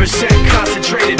15% concentrated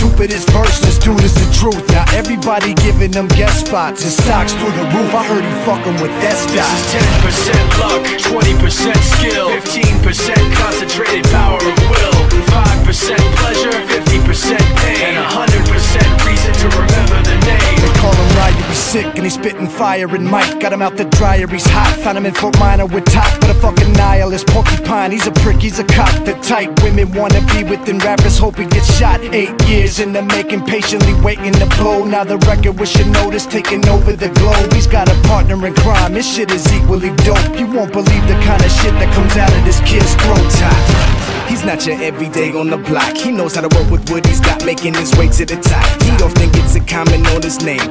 stupidest verse, this dude is the truth. Now everybody giving them guest spots, his stocks through the roof. I heard he fucking with that This is 10% luck, 20% skill, 15% concentrated power of will, 5% pleasure, 50% pain, and 100% reason to remember the name. They call him Ryu, he's sick and he's spitting fire and Mike got him out the dryer, he's hot. Found him in Fort Minor with Tak, but a fucking nihilist porcupine. He's a prick, he's a cop. The type women wanna be within rappers, hope he gets shot. Eight years in the making, patiently waiting to blow. Now the record with notice taking over the globe. He's got a partner in crime, his shit is equally dope. You won't believe the kind of shit that comes out of this kid's throat. Tak. He's not your everyday on the block. He knows how to work with what he's got, making his way to the top. He often gets a comment on his name.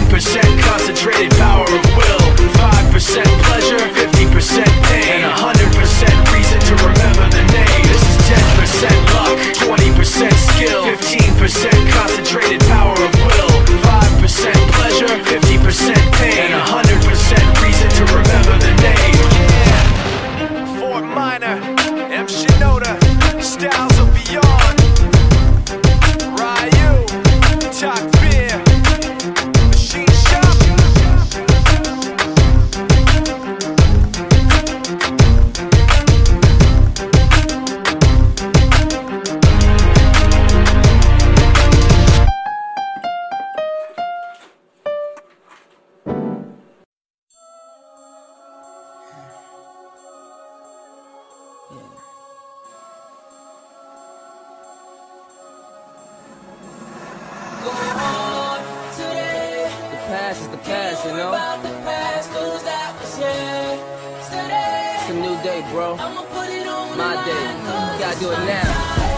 know. It's a new day, bro. My day. You gotta do it now.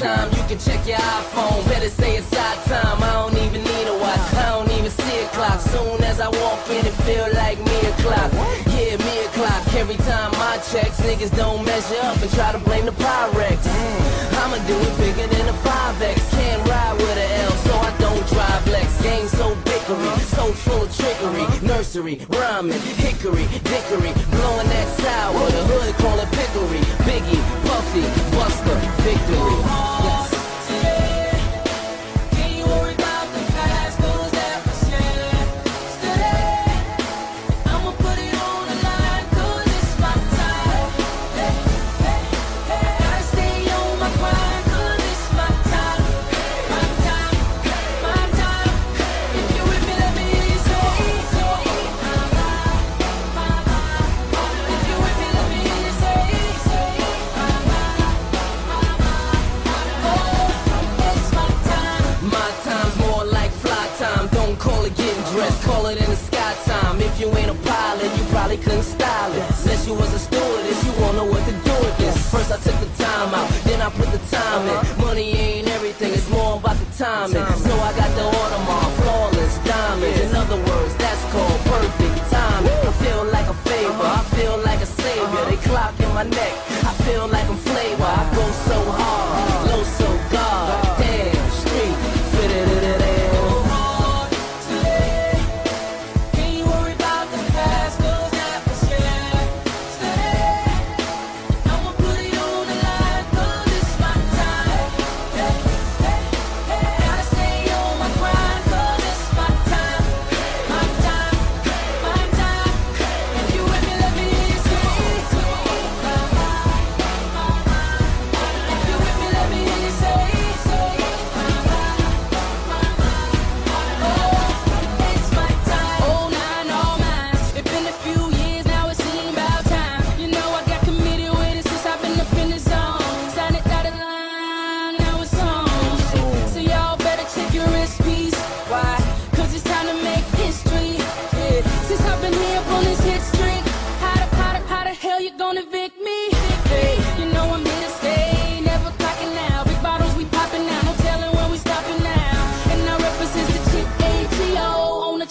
Time. You can check your iPhone. Better say it's our time. I don't even need a watch. I don't even see a clock. Soon as I walk in, it feel like me o'clock. Yeah, me o'clock. Every time I checks, niggas don't measure up and try to blame the Pyrex. I'ma do it bigger than a 5X. Can't ride drive Lex. Game so bickery, so full of trickery. Nursery, rhyming, hickory, dickory, blowing that sour. The hood call it pickery. Biggie, Puffy, Busta, victory. won't know what to do with this. First I took the time out, then I put the time in. Uh-huh. Money ain't everything, it's more about the timing. So I got the Audemars, flawless diamonds. In other words, that's called perfect timing. I feel like a favor, uh-huh. I feel like a savior. Uh-huh. They clock in my neck, I feel like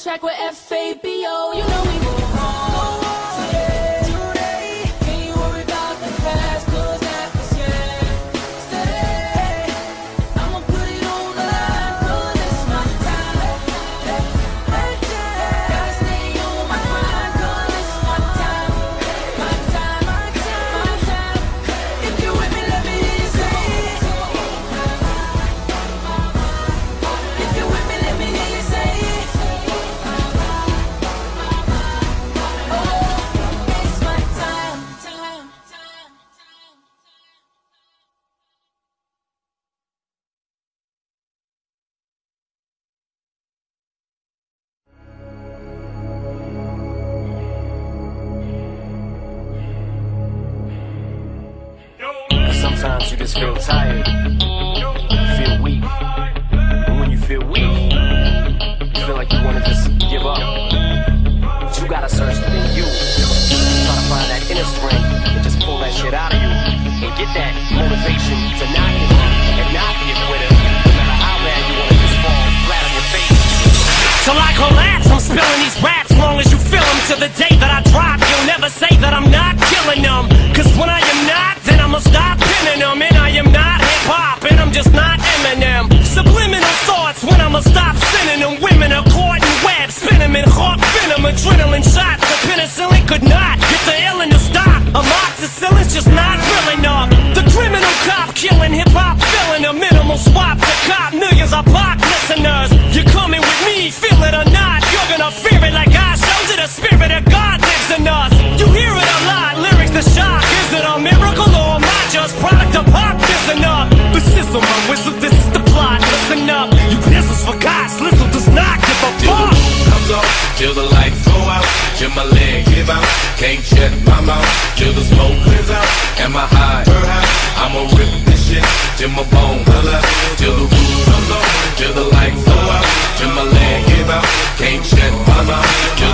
check with F. sometimes you just feel tired, feel weak. And when you feel weak, swap the cop. Millions of pop listeners. You're coming with me, feel it or not. You're gonna fear it like I showed you. The spirit of God lives in us. You hear it a lot, lyrics to shock. Is it a miracle or am I just product of pop? Listen up. This is my whistle, this is the plot. Listen up. You pistols for God, Slizzle does not give a fuck. Till the moon Comes up, till the lights go out. Till my leg give out. Can't shut my mouth. Till the smoke clears out. And my eye burn out. I'ma rip this shit till my bones. Give